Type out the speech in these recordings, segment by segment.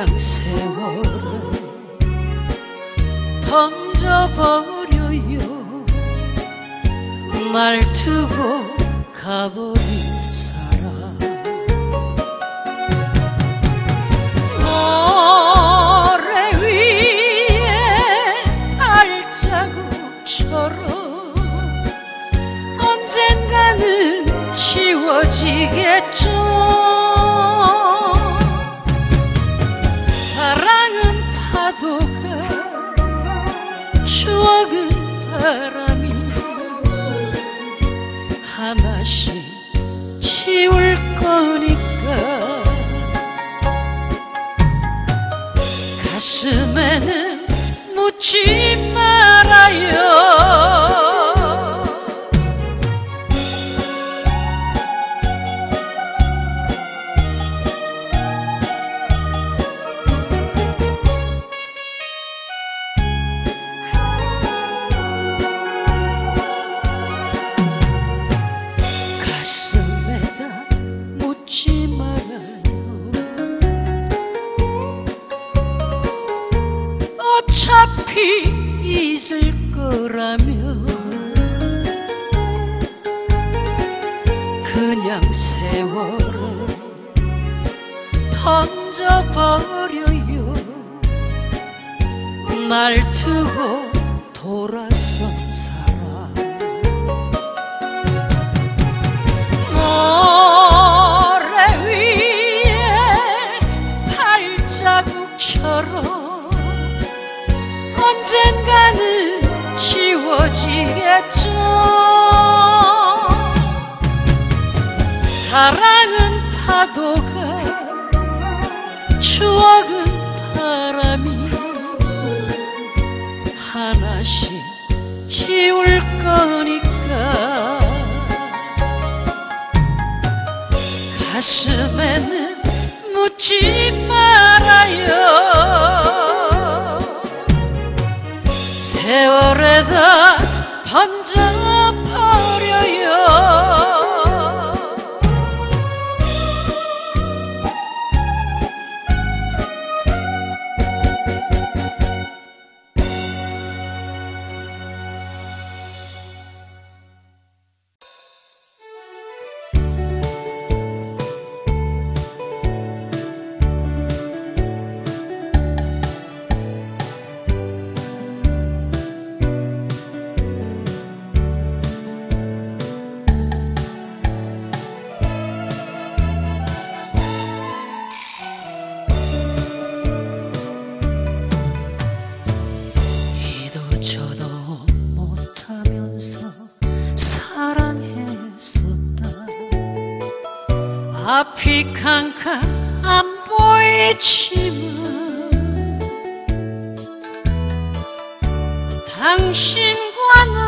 그냥 세월 던져버려요. 말 두고 가버린 하나씩 지울 거니까. 가슴에는 묻지 말아요. 세월에다 던져 앞이 캄캄 안 보이지만 당신과는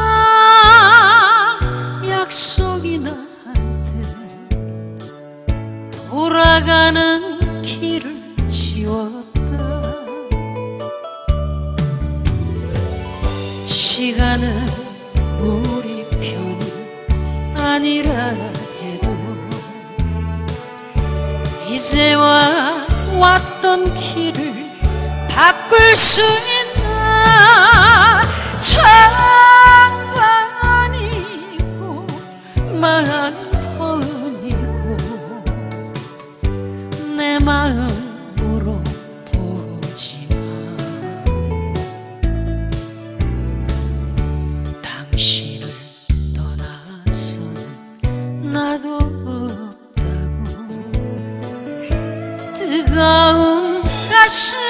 걷던 길을 바꿀 수 있는 Yes.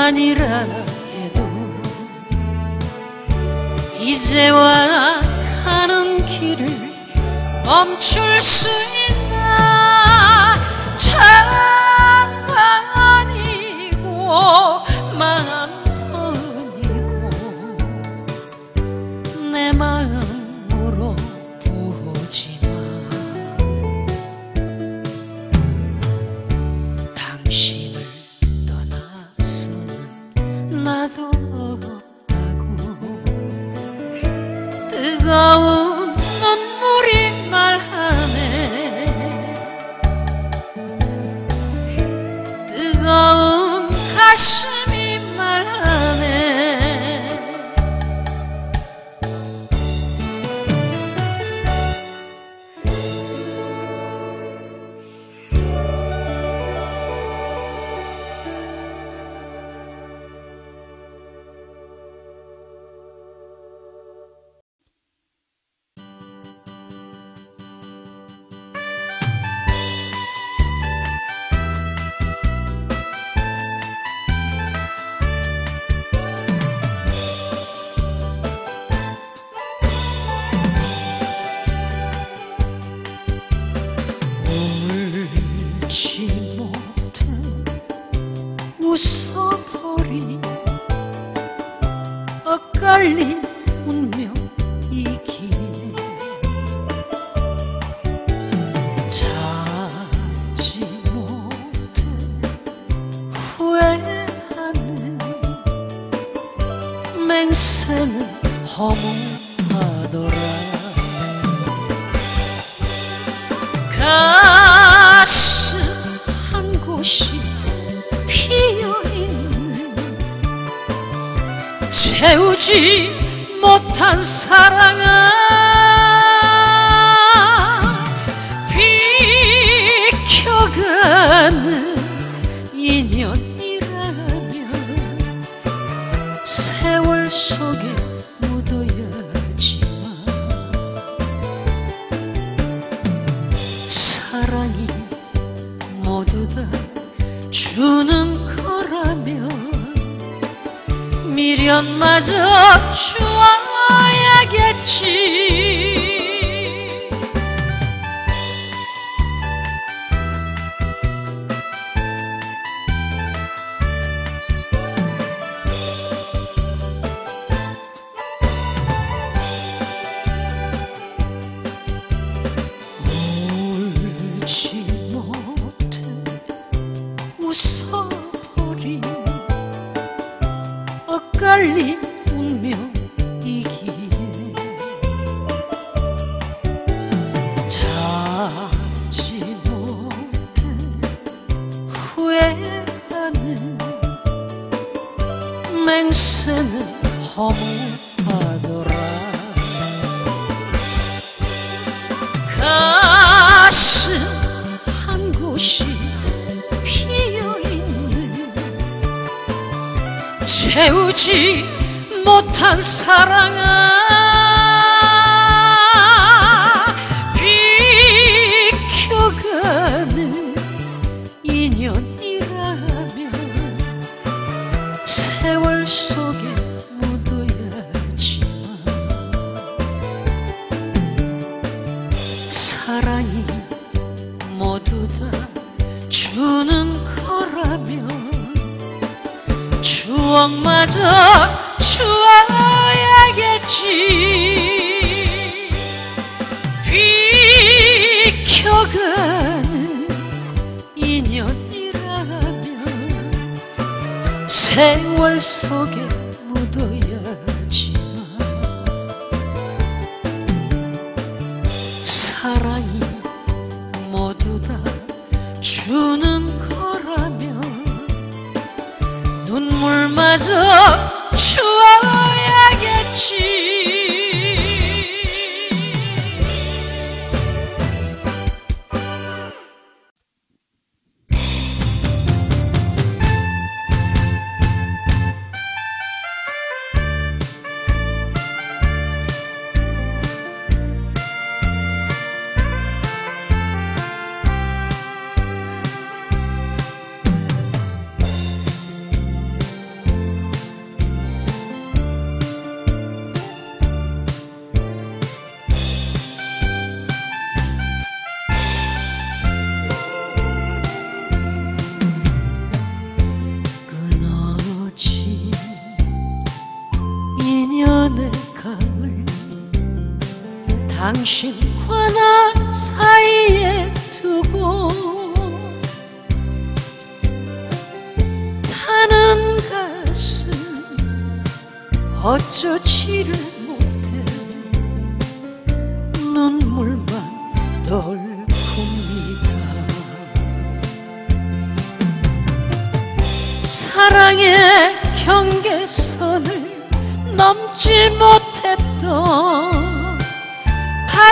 아니라 해도 이제와 가는 길을 멈출 수 있나? karangan 못한 사랑아. 세월 속에 당신과 나 사이에 두고 타는 가슴 어쩌지를 못해 눈물만 덜굽니다. 사랑의 경계선을 넘지 못했던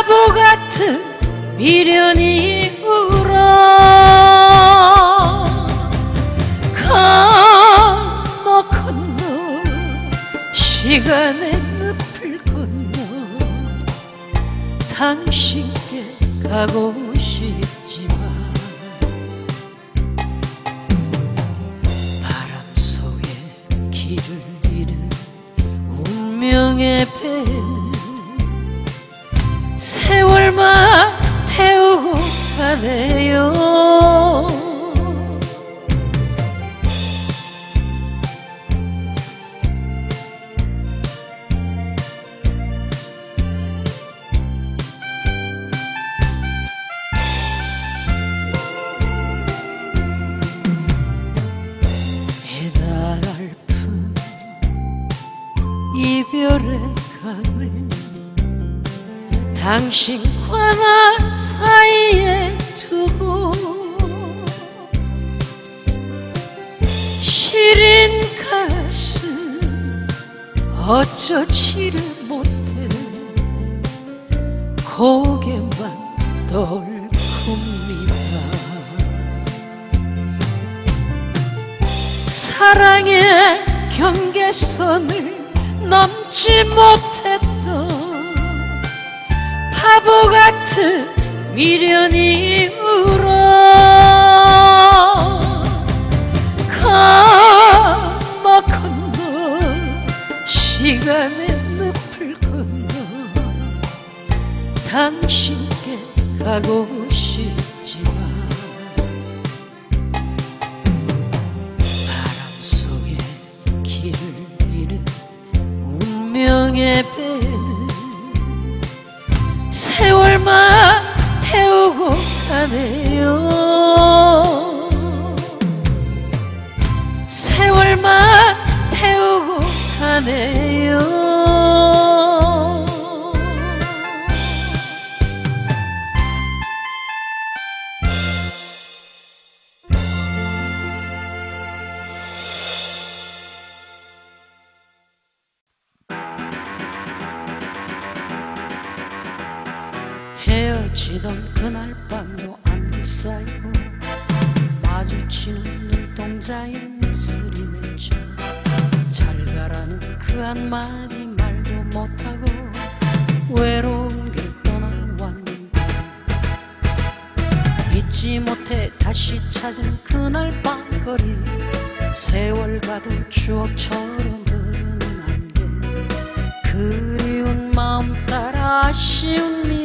바보 같은 미련이 울어. 건너 건너 시간의 늪을 건너 당신께 가고 싶지만 바람 속에 길을 잃은 운명의 배 가 어쩌지를 못해 고개만 떨굽니다. 사랑의 경계선을 넘지 못했던 바보 같은 미련이 울어 당신께 가고 싶지만 바람 속에 길을 잃은 운명의 배는 세월만 태우고 가네요. 세월만 태우고 가네요 헤어지던 그날 밤도 안개 쌓이고 마주치는 눈동자에 미소리 맺혀 잘 가라는 그 한마디 말도 못하고 외로운 길 떠나왔는데 잊지 못해 다시 찾은 그날 밤거리 세월 가도 추억처럼 흐르는 안개. 그리운 마음 따라 아쉬운 미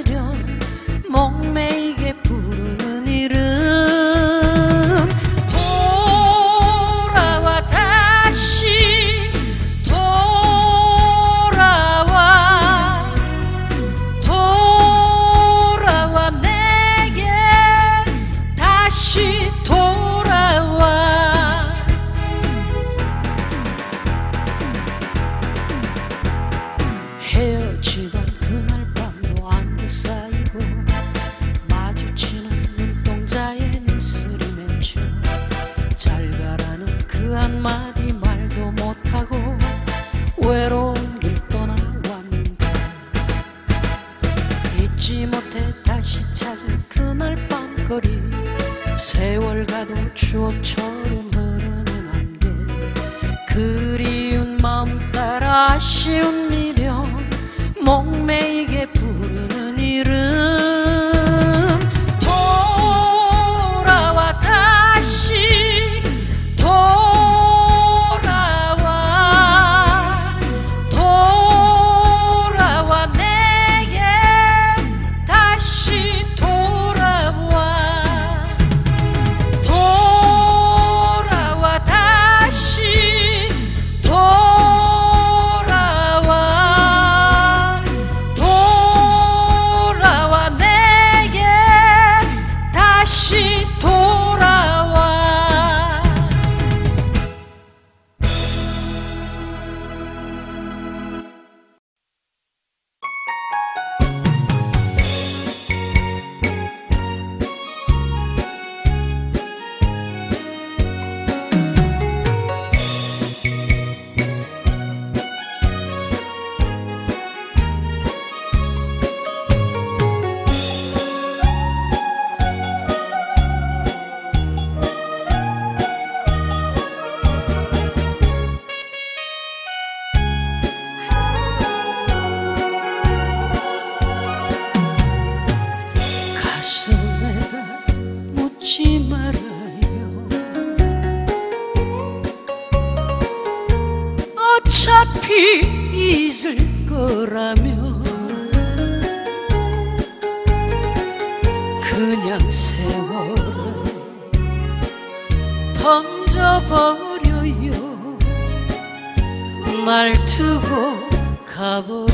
날 두고 가버린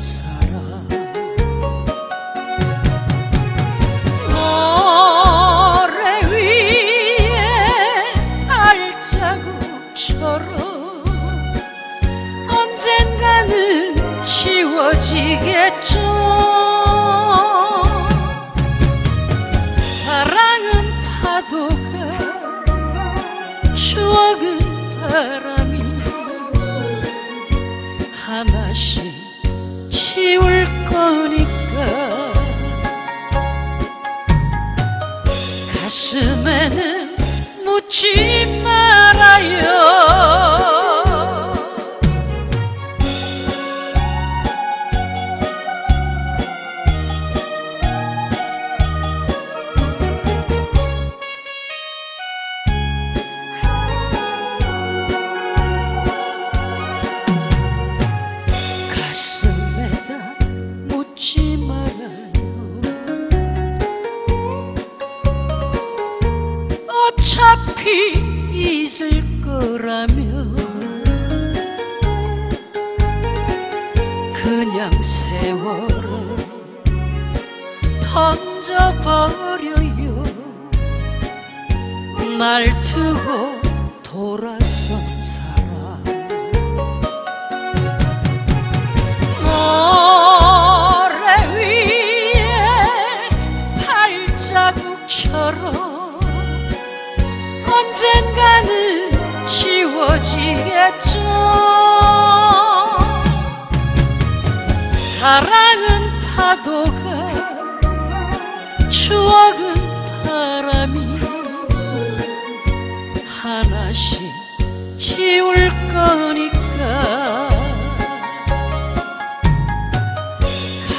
사람. 모래 위에 발자국처럼 언젠가는 지워지겠죠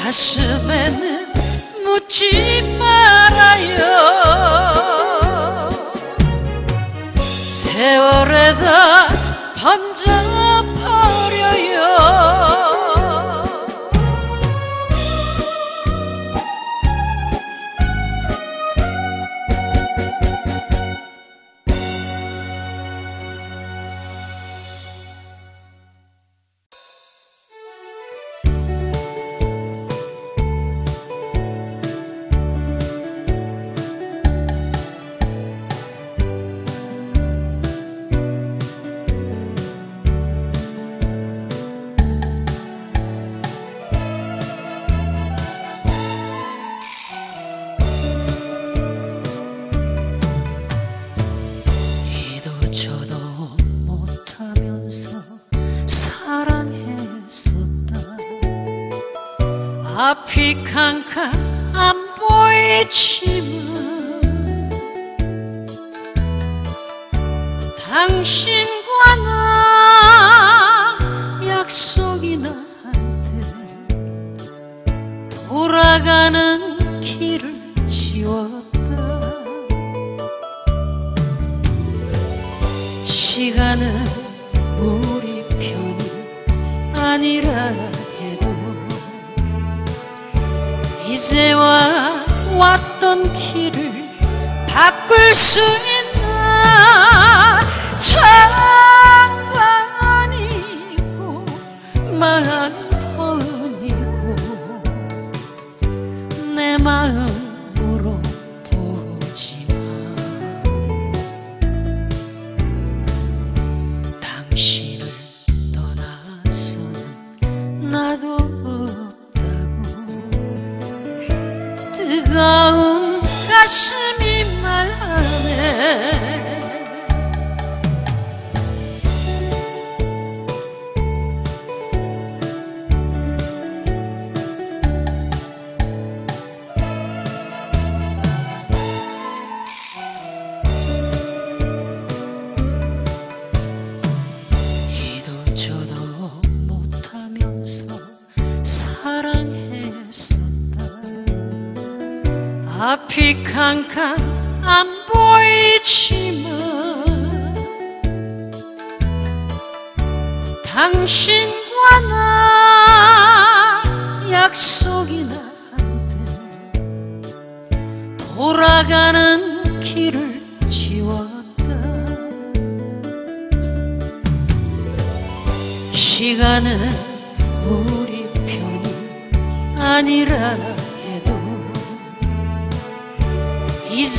가슴에는 묻지 말아요. 세월에다 던져 캄캄 안 보이지만 당신과 나 약속이 나 한데 돌아가는 길을 지웠다. 시간은 우리 편이 아니라 이제와 왔던 길을 바꿀 수 있나? 장반이고 만 가슴이 말하네 앞이 캄캄 안 보이지만 당신과 나 약속이나 한듯 돌아가는 길을 지웠다. 시간은 우리 편이 아니라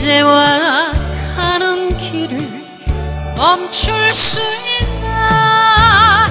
이제와 가는 길을 멈출 수 있나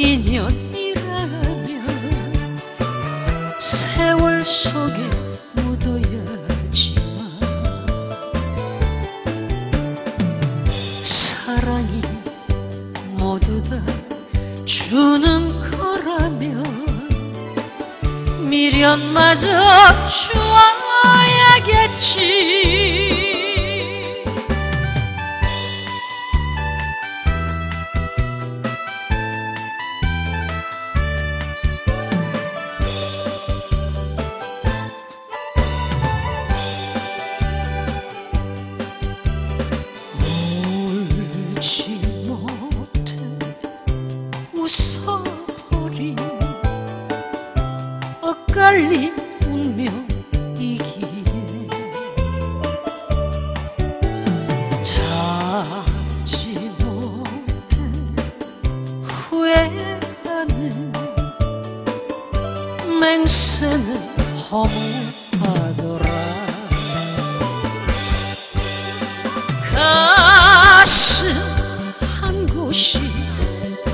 인연이라면 세월 속에 맹세는 허무하더라. 가슴 한 곳이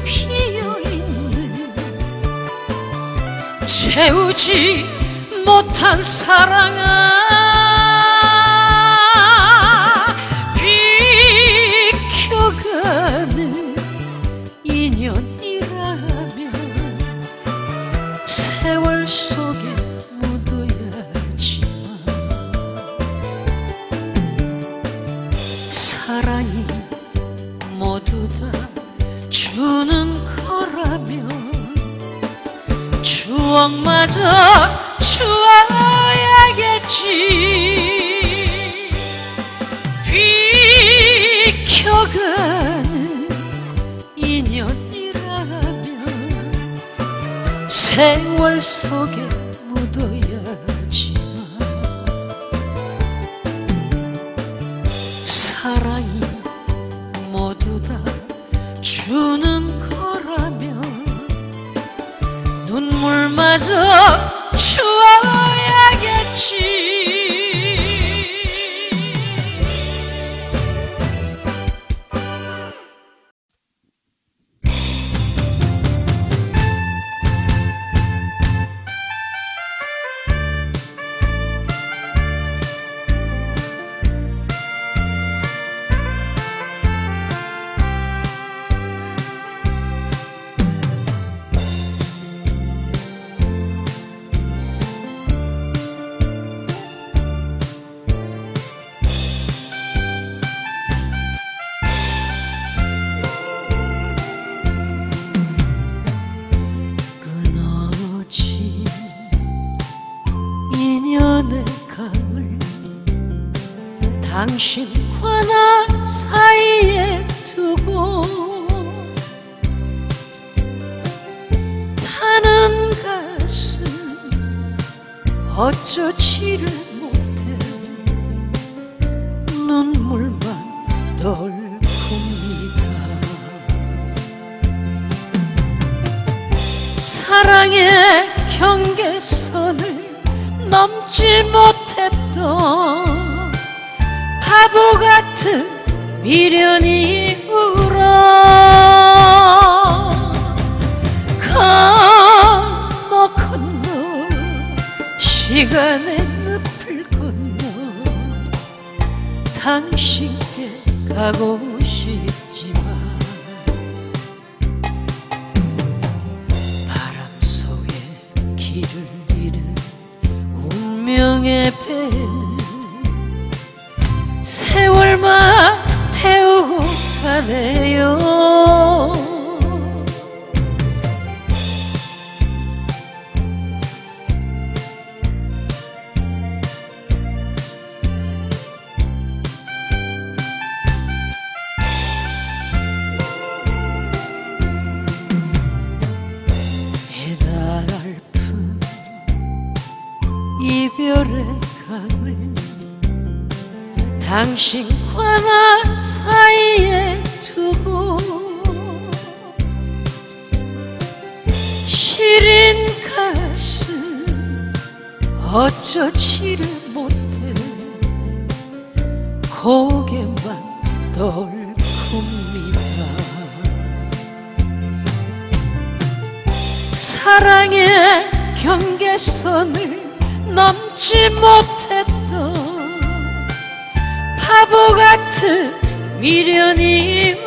피어있는 채우지 못한 사랑 아 속에 묻어야지만 사랑이 모두 다 주는 거라면 눈물마저 주어야겠지 당신과 나 사이에 두고 타는 가슴 어쩌지를 못해 눈물만 덜굽니다. 사랑의 경계선을 넘지 못했던 바보 같은 미련이 울어. 건너 건너 시간의 늪을 건너 당신께 가고 가 어쩌지를 못해 고개만 덜굽니다. 사랑의 경계선을 넘지 못했던 바보 같은 미련이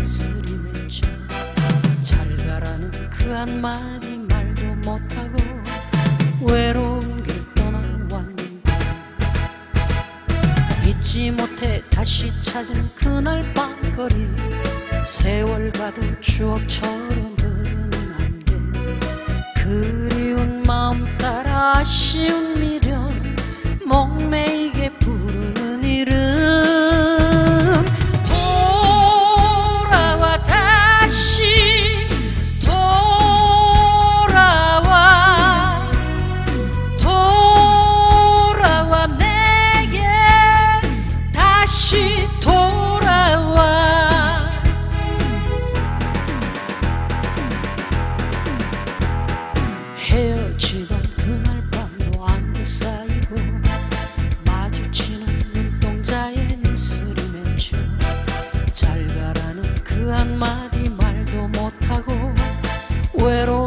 미스리 맺혀 잘 가라는 그 한마디 말도 못하고 외로운 길 떠나왔는데 잊지 못해 다시 찾은 그날 밤거리 세월 가도 추억처럼 흐르는 안개 그리운 마음 따라 아쉬운 미련 목매이게 외